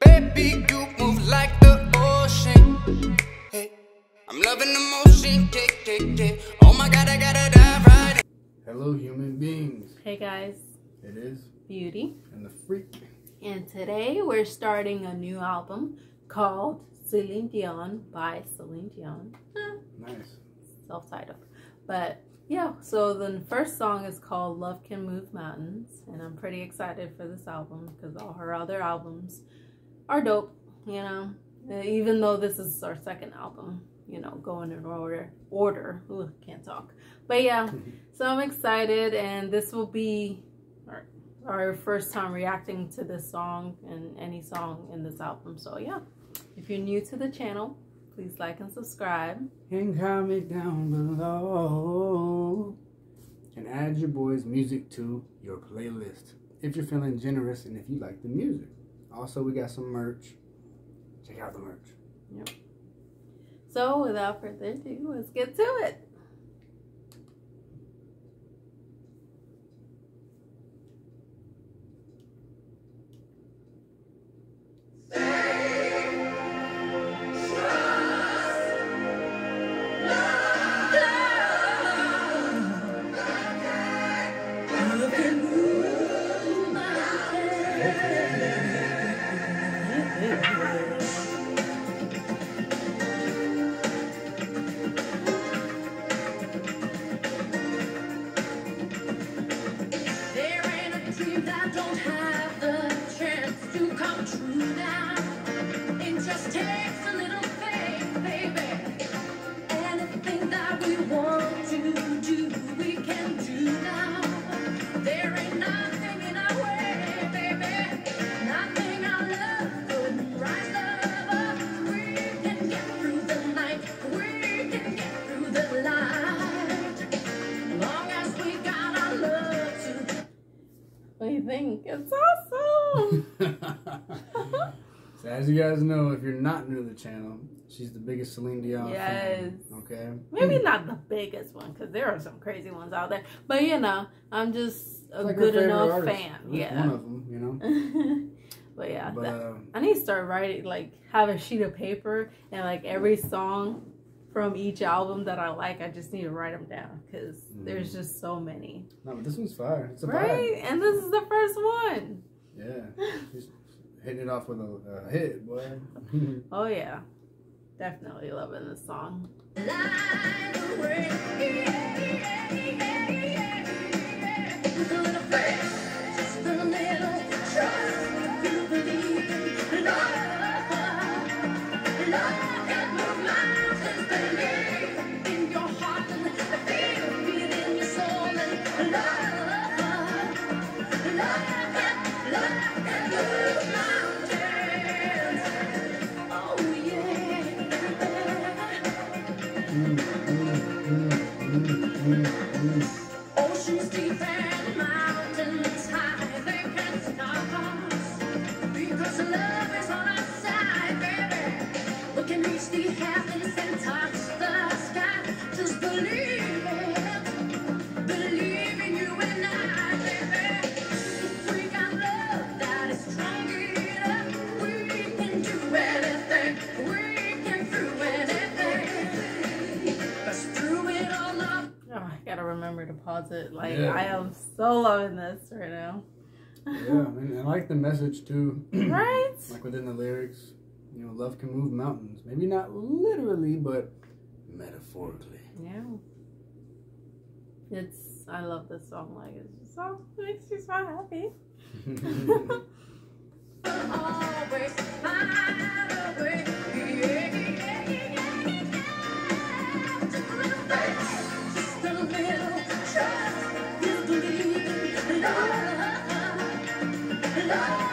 Baby, you move like the ocean. Hey, I'm loving the motion. Kick, kick, kick. Oh my god, I gotta dive right. Hello, human beings. Hey guys, It is Beauty. and the freak. And today we're starting a new album called Celine Dion by Celine Dion. Nice. Self-titled. But yeah, so the first song is called Love Can Move Mountains. And I'm pretty excited for this album because all her other albums are dope, you know. Even though this is our second album, you know, going in order. Order. Ooh, can't talk. But yeah, so I'm excited and this will be our, our first time reacting to this song and any song in this album. So yeah, if you're new to the channel, please like and subscribe. And comment down below. And add your boy's music to your playlist. If you're feeling generous and if you like the music. Also, we got some merch. Check out the merch. Yep. So without further ado, let's get to it. Don't have the chance to come true now. It just takes What do you think? It's awesome. so, as you guys know, if you're not new to the channel, she's the biggest Celine Dion fan. Okay. Maybe not the biggest one because there are some crazy ones out there. But you know, I'm just a Like good enough artist. fan. Yeah. One of them, you know. but yeah, But that- uh, I need to start writing, like, have a sheet of paper and like every song from each album that I like, I just need to write them down because Mm-hmm. there's just so many. no, but this one's fire. It's a vibe. Right? And this is the first one. Yeah. She's hitting it off with a uh, hit, boy. Oh, yeah. Definitely loving this song. Gotta remember to pause it. Like, Yeah. I am so loving this right now. Yeah, and I like the message too. Right? like within the lyrics, you know, love can move mountains. Maybe not literally, but metaphorically. Yeah. It's, I love this song. Like, it's just oh, so, makes you so happy. always find Yeah.